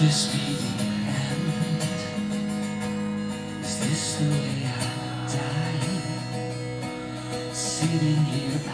This be the end? Is this the way I die? Sitting here